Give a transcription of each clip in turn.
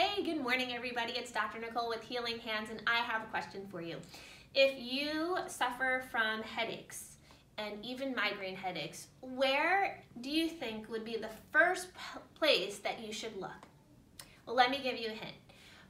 Hey, good morning, everybody. It's Dr. Nicole with Healing Hands, and I have a question for you. If you suffer from headaches and even migraine headaches, where do you think would be the first place that you should look? Well, let me give you a hint.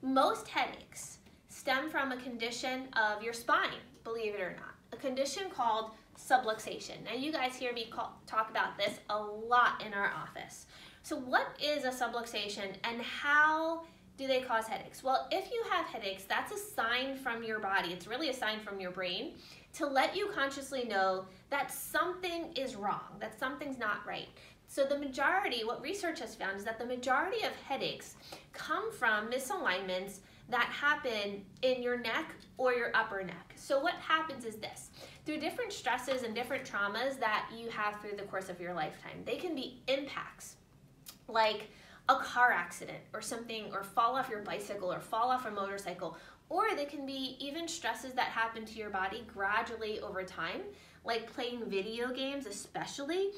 Most headaches stem from a condition of your spine, believe it or not, a condition called subluxation. Now, you guys hear me call, talk about this a lot in our office. So what is a subluxation and how do they cause headaches? Well, if you have headaches, that's a sign from your body. It's really a sign from your brain to let you consciously know that something is wrong, that something's not right. So the majority, what research has found is that the majority of headaches come from misalignments that happen in your neck or your upper neck. So what happens is this. Through different stresses and different traumas that you have through the course of your lifetime, they can be impacts like a car accident or something, or fall off your bicycle or fall off a motorcycle, or they can be even stresses that happen to your body gradually over time, like playing video games, especially.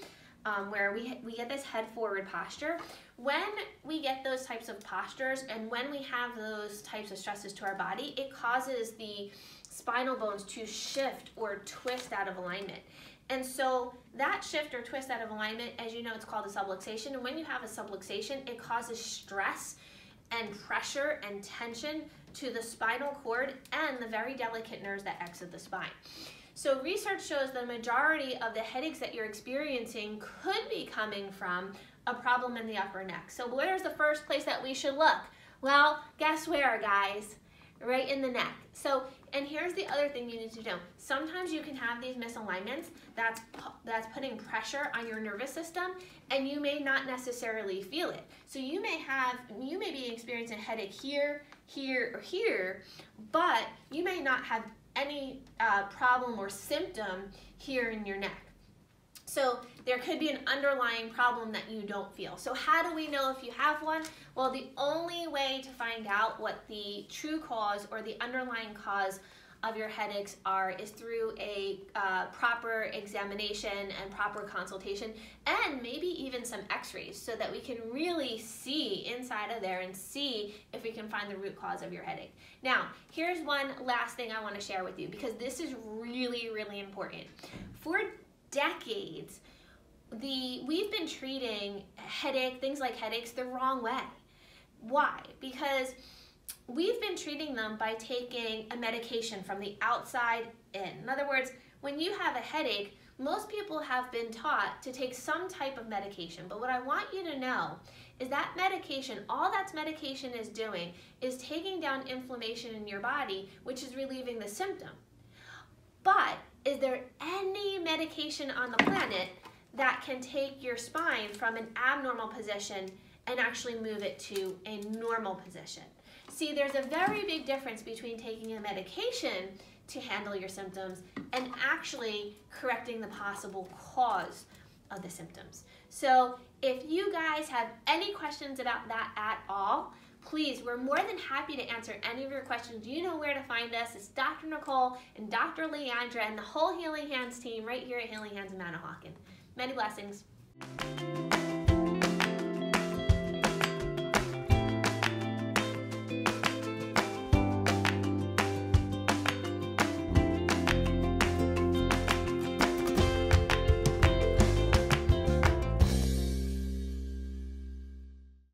Um, where we, we get this head forward posture. When we get those types of postures and when we have those types of stresses to our body, it causes the spinal bones to shift or twist out of alignment. And so that shift or twist out of alignment, as you know, it's called a subluxation. And when you have a subluxation, it causes stress and pressure and tension to the spinal cord and the very delicate nerves that exit the spine. So research shows the majority of the headaches that you're experiencing could be coming from a problem in the upper neck. So where's the first place that we should look? Well, guess where, guys? Right in the neck. So, and here's the other thing you need to know. Sometimes you can have these misalignments that's, that's putting pressure on your nervous system and you may not necessarily feel it. So you may have, you may be experiencing headache here, here, or here, but you may not have any uh, problem or symptom here in your neck. So there could be an underlying problem that you don't feel. So how do we know if you have one? Well, the only way to find out what the true cause or the underlying cause of your headaches are is through a uh, proper examination and proper consultation and maybe even some x-rays so that we can really see inside of there and see if we can find the root cause of your headache. Now, here's one last thing I want to share with you because this is really, really important. For decades, the we've been treating headache, things like headaches, the wrong way. Why? Because we've been treating them by taking a medication from the outside in. In other words, when you have a headache, most people have been taught to take some type of medication. But what I want you to know is that medication, all that medication is doing is taking down inflammation in your body, which is relieving the symptom. But is there medication on the planet that can take your spine from an abnormal position and actually move it to a normal position? See, there's a very big difference between taking a medication to handle your symptoms and actually correcting the possible cause of the symptoms. So if you guys have any questions about that at all, please, we're more than happy to answer any of your questions. You know where to find us. It's Dr. Nicole and Dr. Leandra and the whole Healing Hands team right here at Healing Hands in Manahawkin. Many blessings.